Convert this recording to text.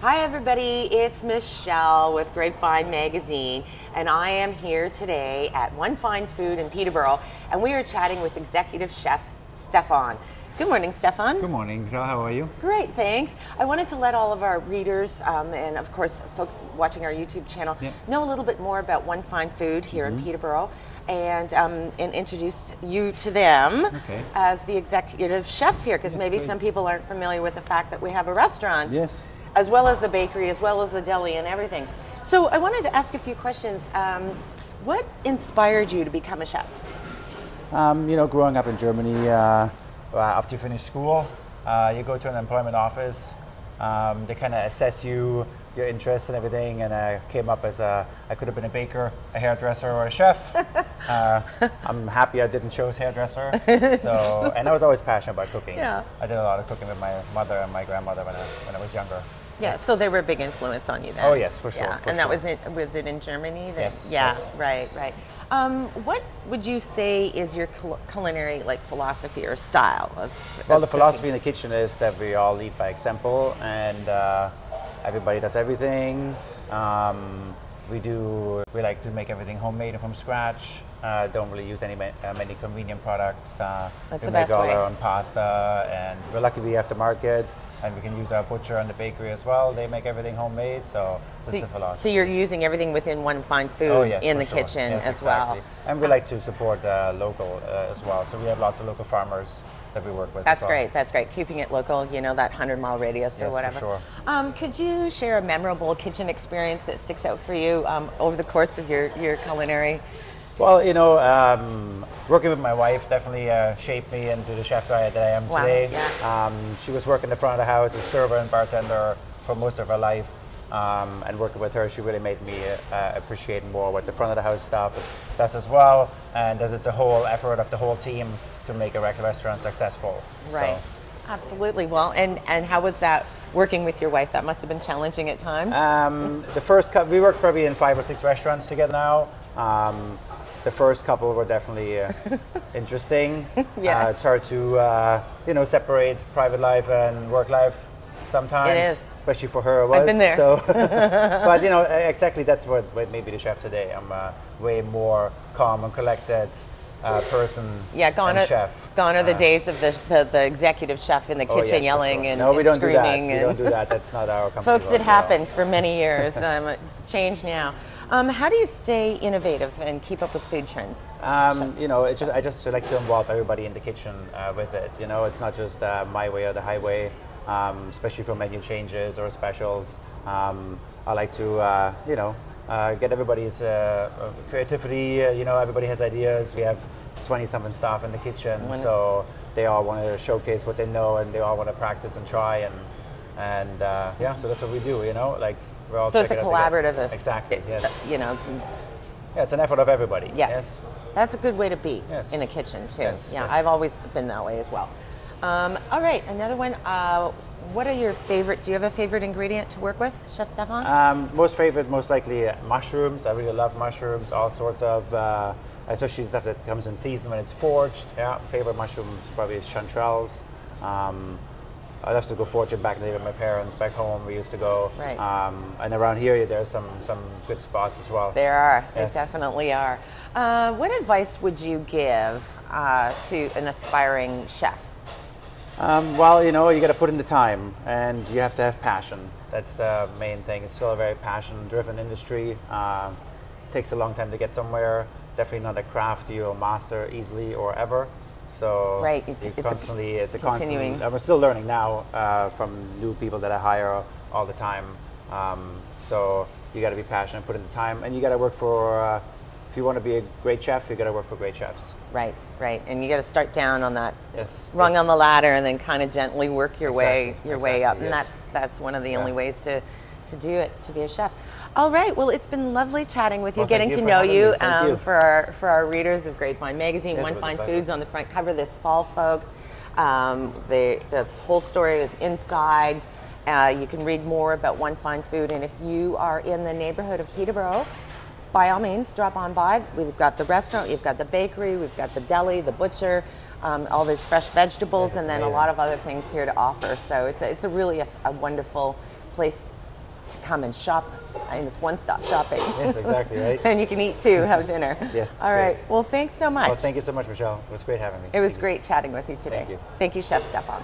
Hi, everybody. It's Michelle with Grapevine Magazine, and I am here today at One Fine Food in Peterborough, and we are chatting with executive chef Stefan. Good morning, Stefan. Good morning, Michelle. How are you? Great, thanks. I wanted to let all of our readers um, and, of course, folks watching our YouTube channel Yeah. know a little bit more about One Fine Food here Mm-hmm. in Peterborough. And, um, and introduce you to them Okay. as the executive chef here, because Yes, maybe some people aren't familiar with the fact that we have a restaurant Yes. As well as the bakery, as well as the deli and everything. So I wanted to ask a few questions. Um, what inspired you to become a chef? Um, you know, growing up in Germany, uh, uh, after you finish school, uh, you go to an employment office. Um, they kind of assess you, your interests and everything. And I came up as a, I could have been a baker, a hairdresser, or a chef. uh, I'm happy I didn't choose hairdresser. So, and I was always passionate about cooking. Yeah. I did a lot of cooking with my mother and my grandmother when I, when I was younger. Yeah, so they were a big influence on you then. Oh, yes, for sure, Yeah, for and that sure. was it. Was it in Germany? That, Yes, Yeah, yes. right, right. Um, what would you say is your cul- culinary like philosophy or style of? Well, of the cooking? philosophy in the kitchen is that we all lead by example, and uh, everybody does everything. Um, we do. We like to make everything homemade and from scratch. Uh, don't really use any uh, many convenient products. Uh, That's we the make best all way. our own pasta, and we're lucky we have the market, and we can use our butcher and the bakery as well. They make everything homemade, so that's So, so you're using everything within one fine food Oh, yes, in the sure. kitchen Yes, as exactly. well. And we like to support uh, local uh, as well. So we have lots of local farmers that we work with. That's well. great. That's great. Keeping it local, you know, that 100 mile radius or Yes, for whatever. sure. Um, could you share a memorable kitchen experience that sticks out for you um, over the course of your, your culinary? Well, you know, um, working with my wife definitely uh, shaped me into the chef that I, that I am Wow, today. yeah. Um, she was working in the front of the house as a server and bartender for most of her life. Um, and working with her, she really made me uh, appreciate more what the front of the house staff does as well. And that it's a whole effort of the whole team to make a restaurant successful. Right. So, Absolutely. Well, and, and how was that working with your wife? That must have been challenging at times. Um, the first we work probably in five or six restaurants together now. Um, the first couple were definitely uh, interesting. Yeah. Uh, it's hard to, uh, you know, separate private life and work life sometimes. It is. Especially for her, it was. I've been there. So, but you know, exactly that's what, what made me the chef today. I'm a way more calm and collected uh, person. yeah, gone are, chef. gone are the Uh, days of the, the, the executive chef in the oh, kitchen yes, for yelling sure. and, no, we and don't do that. screaming. We don't do that. That's not our company. Folks, it happened for many years. um, it's changed now. Um, how do you stay innovative and keep up with food trends? Um, you know, it's just I just like to involve everybody in the kitchen uh, with it. You know, it's not just uh, my way or the highway, um, especially for menu changes or specials. Um, I like to, uh, you know, uh, get everybody's uh, uh, creativity. Uh, you know, everybody has ideas. We have 20 something staff in the kitchen, Wonderful. so they all want to showcase what they know and they all want to practice and try and and uh, yeah, so that's what we do. You know, like So it's a it collaborative. of- Exactly. Yes. You know, Yeah, it's an effort of everybody. yes. That's a good way to be Yes. in a kitchen too. Yes, yeah, yes. I've always been that way as well. Um, all right, another one. Uh, what are your favorite? Do you have a favorite ingredient to work with, Chef Stefan? Um, most favorite, most likely uh, mushrooms. I really love mushrooms. All sorts of, uh, especially stuff that comes in season when it's forged. Yeah, favorite mushrooms probably is chanterelles. Um, I love to go foraging back in the day with my parents back home. We used to go. Right. Um, and around here, there's some some good spots as well. There are. Yes. There definitely are. Uh, what advice would you give uh, to an aspiring chef? Um, well, you know, you got to put in the time, and you have to have passion. That's the main thing. It's still a very passion-driven industry. Um, takes a long time to get somewhere. Definitely not a craft you'll master easily or ever. So Right, you it's a it's a continuing- constant. I'm still learning now uh, from new people that I hire all the time. Um, so you got to be passionate, put in the time, and you got to work for. Uh, if you want to be a great chef, you got to work for great chefs. Right, right, and you got to start down on that Yes. rung yes. on the ladder, and then kind of gently work your way Exactly, your way up, exactly, and that's that's one of the only ways to to do it to be a chef. All right, well, it's been lovely chatting with you, Well, getting you to know you, um, you. for our for our readers of Grapevine Magazine. Yes, One it was a Fine. Foods on the front cover this fall, folks. Um, the this whole story is inside. Uh, you can read more about One Fine Food, and if you are in the neighborhood of Peterborough, by all means, drop on by. We've got the restaurant, you've got the bakery, we've got the deli, the butcher, um, all these fresh vegetables, Yeah, and then a lot of other things here to offer. So it's a, it's a really a, a wonderful place to come and shop. And it's one-stop shopping. Yes, exactly, right? and you can eat too, have dinner. Yes, All right. Well, thanks so much. Well, thank you so much, Michelle. It was great having me. It was Thank you. great chatting with you today. Thank you. Thank you, Chef Stefan.